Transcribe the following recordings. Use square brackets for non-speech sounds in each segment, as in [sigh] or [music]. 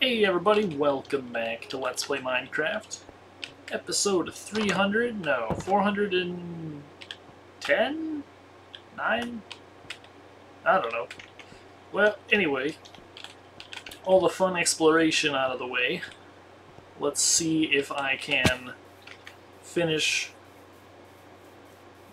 Hey everybody, welcome back to Let's Play Minecraft. Episode 300, no, 410? 9? I don't know. Well, anyway, all the fun exploration out of the way, let's see if I can finish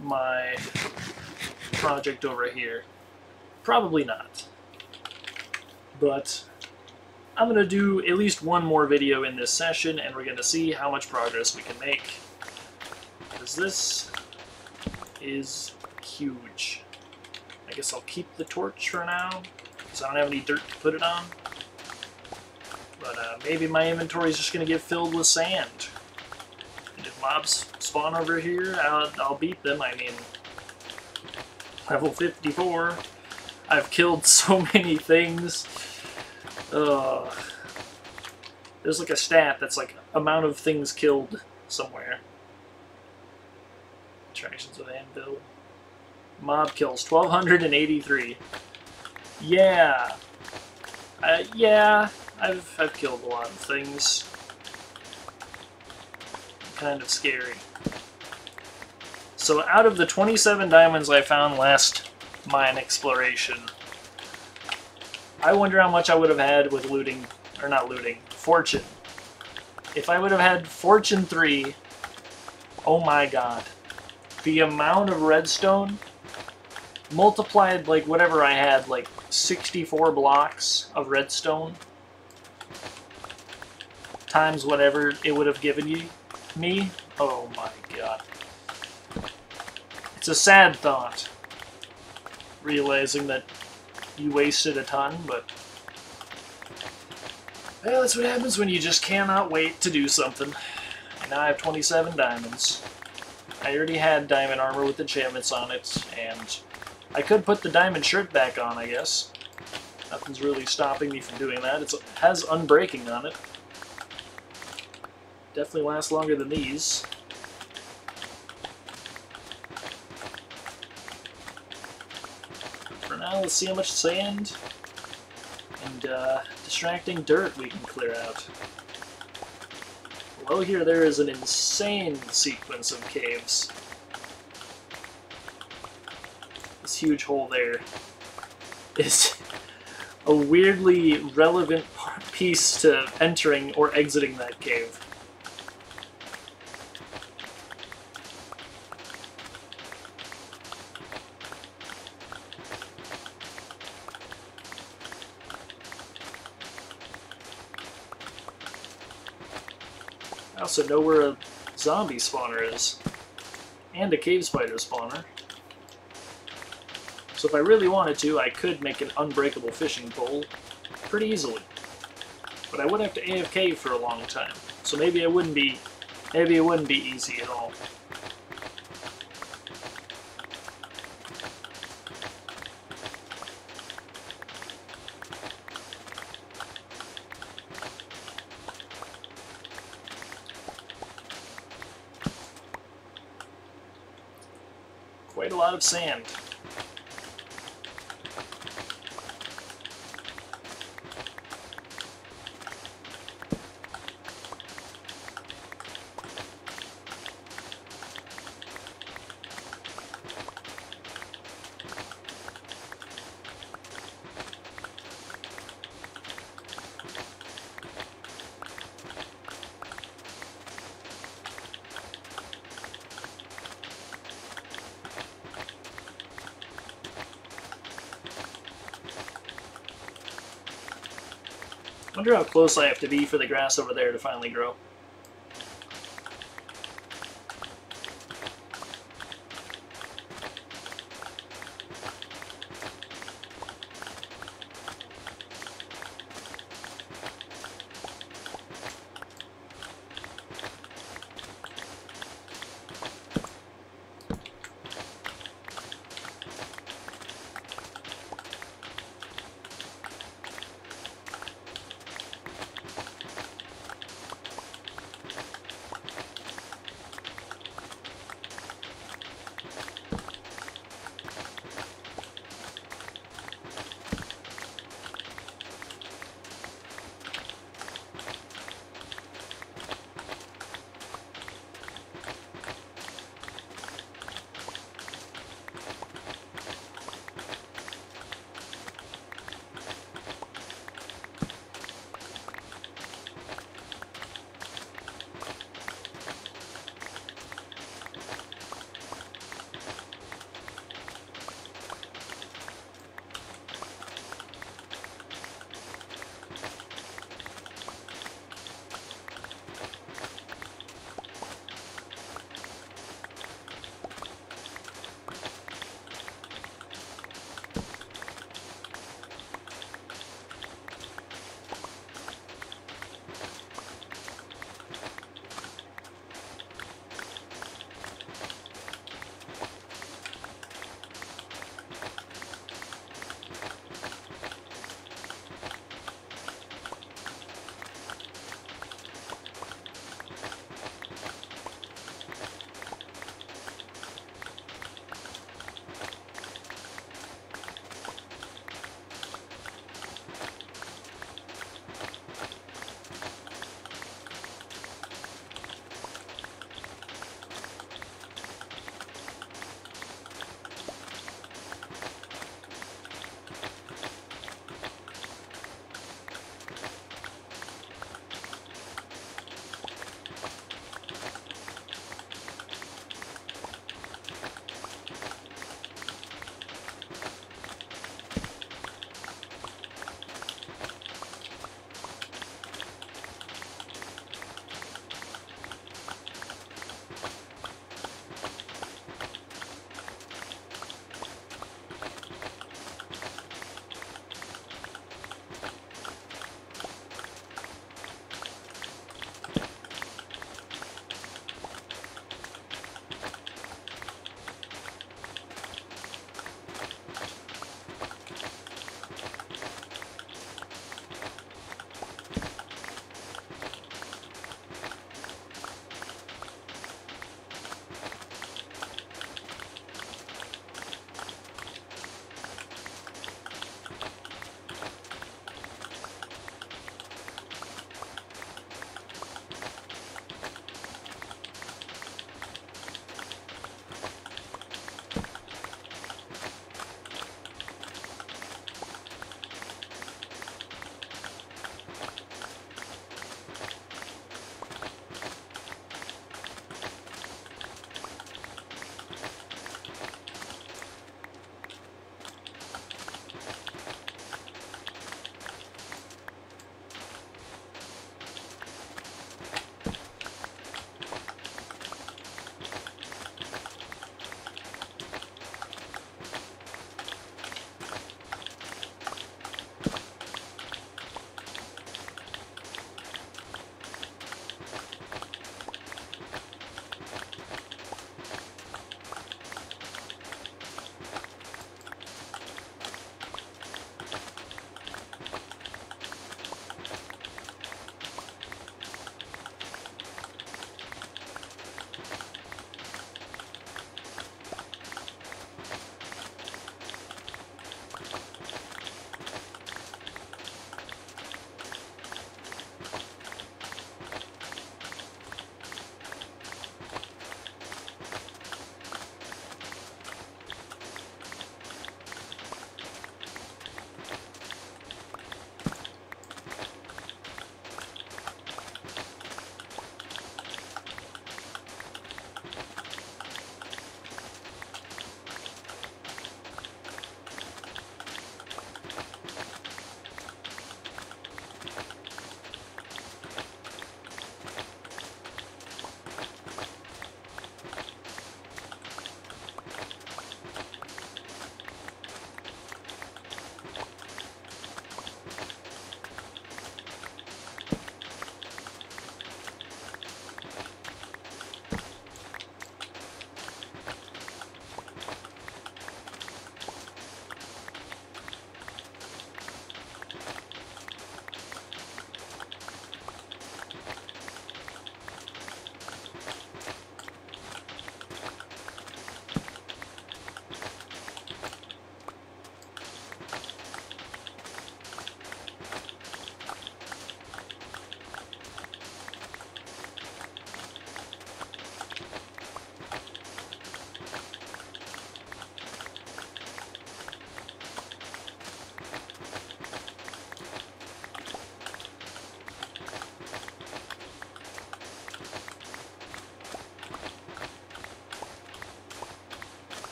my project over here. Probably not. But I'm going to do at least one more video in this session, and we're going to see how much progress we can make. Because this is huge. I guess I'll keep the torch for now, because I don't have any dirt to put it on. But uh, maybe my inventory is just going to get filled with sand. And if mobs spawn over here, I'll, I'll beat them. I mean, level 54. I've killed [laughs] so many things. There's like a stat that's like amount of things killed somewhere. Attractions of Anvil. Mob kills 1,283. Yeah. Uh, yeah, I've, I've killed a lot of things. Kind of scary. So out of the 27 diamonds I found last mine exploration, I wonder how much I would have had with looting, or not looting, fortune. If I would have had fortune 3, oh my god. The amount of redstone multiplied like whatever I had, like 64 blocks of redstone times whatever it would have given you me. Oh my god. It's a sad thought. Realizing that you wasted a ton, but... Well, that's what happens when you just cannot wait to do something. Now I have 27 diamonds. I already had diamond armor with enchantments on it, and I could put the diamond shirt back on, I guess. Nothing's really stopping me from doing that. It's, it has unbreaking on it. Definitely lasts longer than these. Now, let's see how much sand and uh, distracting dirt we can clear out. Below here, there is an insane sequence of caves. This huge hole there is [laughs] a weirdly relevant piece to entering or exiting that cave. I also know where a zombie spawner is. And a cave spider spawner. So if I really wanted to, I could make an unbreakable fishing pole pretty easily. But I would have to AFK for a long time. So maybe it wouldn't be maybe it wouldn't be easy at all. Of sand. Wonder how close I have to be for the grass over there to finally grow.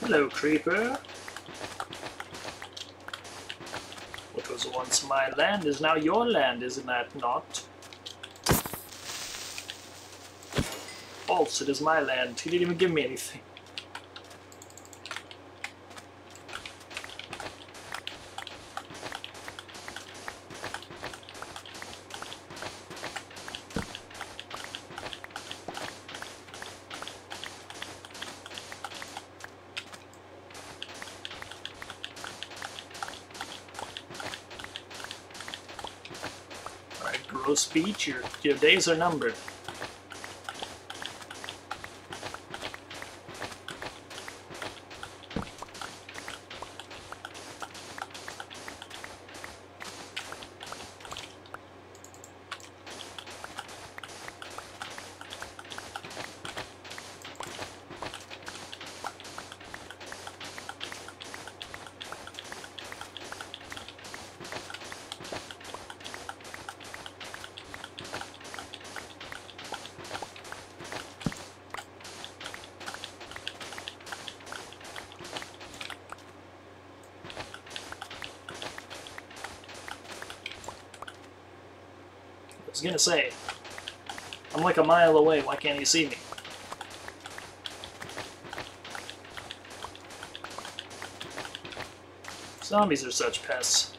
Hello, creeper. What was once my land is now your land, isn't that not? False, it is my land. He didn't even give me anything. Grow speech, your, your days are numbered. Was gonna say, I'm like a mile away, why can't he see me? Zombies are such pests.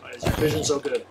Why is your vision so good?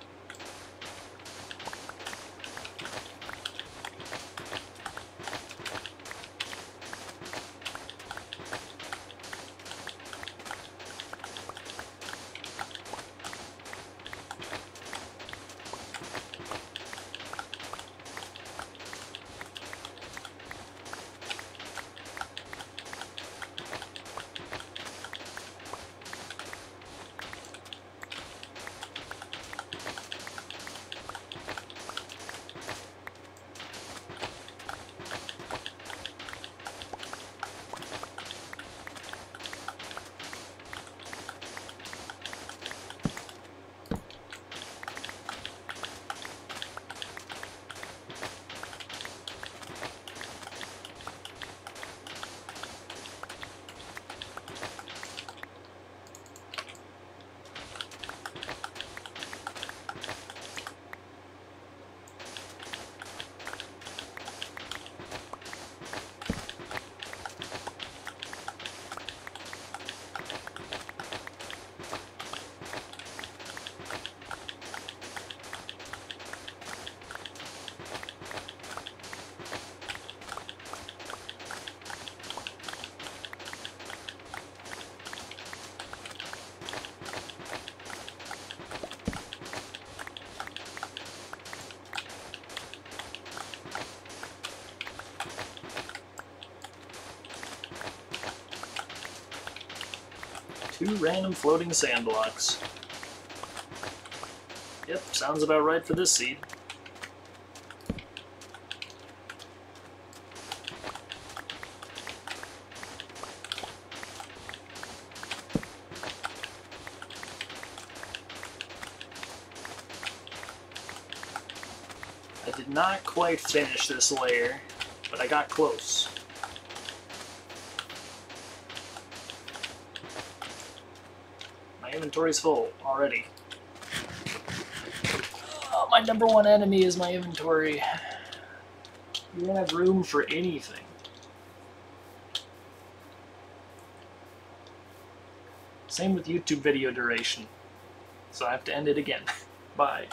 Two random floating sand blocks. Yep, sounds about right for this seed. I did not quite finish this layer, but I got close. Inventory's full already. Oh, my number one enemy is my inventory. You don't have room for anything. Same with YouTube video duration. So I have to end it again. [laughs] Bye.